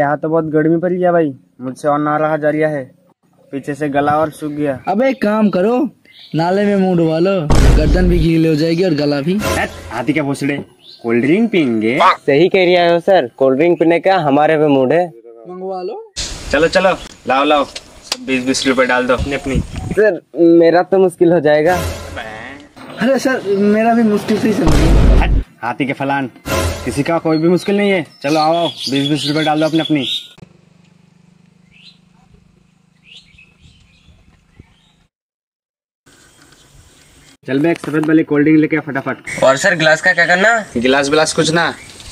यहाँ तो बहुत गर्मी पड़ गया भाई। मुझसे और ना रहा जा रहा है। पीछे से गला और सूख गया। अब एक काम करो नाले में मुँह डुबा लो गर्दन भी गीली हो जाएगी और गला भी। हैट, हाथी क्या भोसड़े? कोल्ड ड्रिंक पीएँगे सही कह रही है सर कोल्ड ड्रिंक पीने का हमारे पे मूड है। मंगवा लो। चलो चलो लाओ लाओ। बीस बीस रुपए डाल दो अपनी अपनी। सर मेरा तो मुश्किल हो जाएगा। अरे सर मेरा भी मुश्किल से ही चल रही है हैट, हाथी के फलान। किसी का कोई भी मुश्किल नहीं है। चलो आओ आओ बीस बीस रुपए डाल दो अपनी अपनी। चल मैं एक सफ़ेद वाली कोल्ड ड्रिंक लेके फटाफट। और सर ग्लास का क्या करना? गिलास विलास कुछ ना।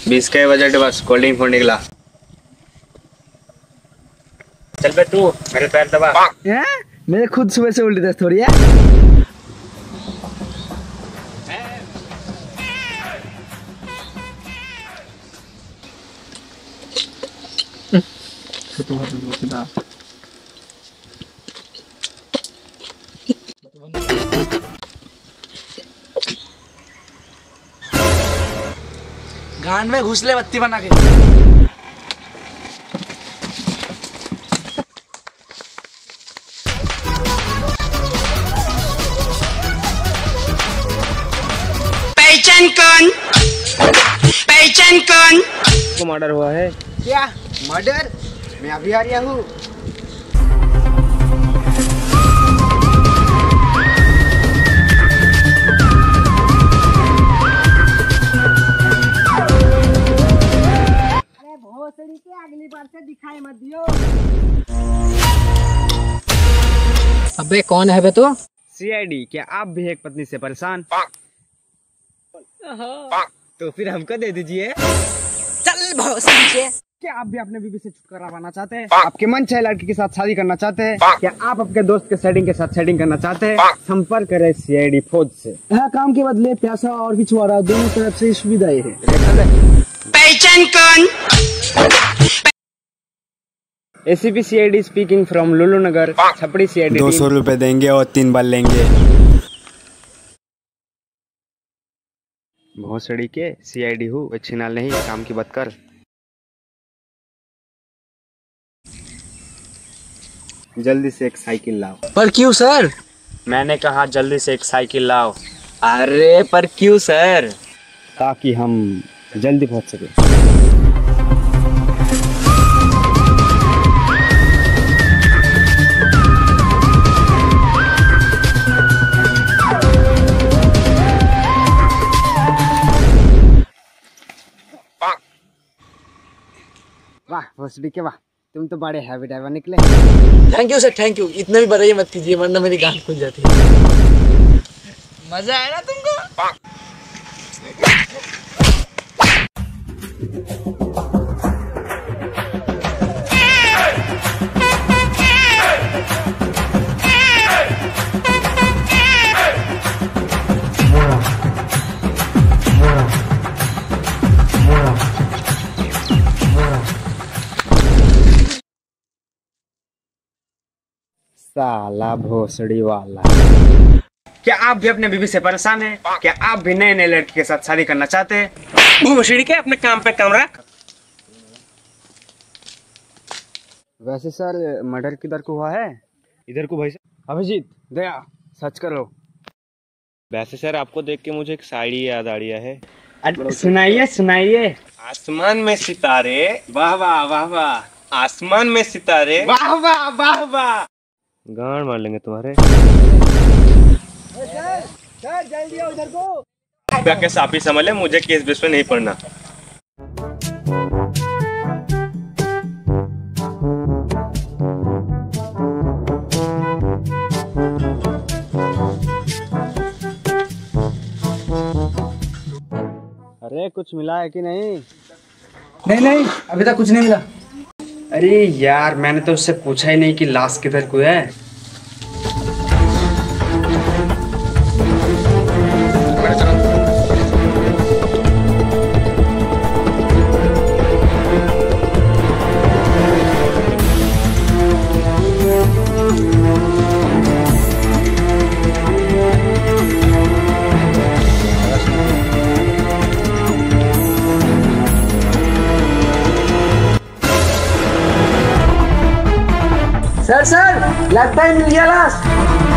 बीस का बजट बस कोल्ड ड्रिंक फोड़ने गिलास चल बे तू मेरे पैर दबा। मेरे खुद सुबह से उल्टी दस्त हो रही है। गांड में घुसले बत्ती बना के पहचान कौन पहचान कौन को मर्डर हुआ है। क्या? मर्डर? मैं अभी आ रहा हूँ। अबे कौन है बे तू? सीआईडी क्या आप भी एक पत्नी से परेशान? तो फिर हमको दे दीजिए। क्या आप भी अपने बीबी से छुटकारा पाना चाहते हैं? आपके मन चाहे लड़की के साथ शादी करना चाहते हैं? क्या आप अपने दोस्त के सेटिंग के साथ सेटिंग करना चाहते हैं? संपर्क करें सीआईडी फौज से। यहाँ काम के बदले प्यासा और भी छुआरा दोनों तरफ़ से सुविधाएँ है। पहचान कौन? ACP CID speaking from Lulu Nagar छपड़ी CID दो सौ रुपए देंगे और तीन बार लेंगे। भोसड़ी के सीआईडी हूँ अच्छी नाल नहीं काम की बात कर। जल्दी से एक साइकिल लाओ। पर क्यों सर? मैंने कहा जल्दी से एक साइकिल लाओ। अरे पर क्यों सर? ताकि हम जल्दी पहुँच सके। वाह भोसड़ी के वाह। तुम तो बड़े हैवी ड्राइवर निकले। Thank you sir thank you इतना भी बधाई मत कीजिए वरना मेरी गांध खुल जाती है। मज़ा आया ना तुमको? साला भोसड़ी वाला। क्या आप भी अपने बीवी से परेशान हैं? क्या आप भी नए नए लड़की के साथ शादी करना चाहते हैं? भूषड़ी के अपने काम पे काम रख? वैसे सर मर्डर किधर को हुआ है? इधर को भाई साहब। अभिजीत दया सच करो। वैसे सर आपको देख के मुझे एक शायरी याद आ रही है। सुनाइए सुनाइए। आसमान में सितारे वाह वाह वाह वाह। आसमान में सितारे। वाह वाह वाह वाह। गांड मार लेंगे तुम्हारे। के साफी समझ ले मुझे केस बेस में नहीं पढ़ना। अरे कुछ मिला है कि नहीं? नहीं नहीं अभी तक कुछ नहीं मिला। अरे यार मैंने तो उससे पूछा ही नहीं कि लाश किधर को है। सर सर लगता है मिल गया लास्ट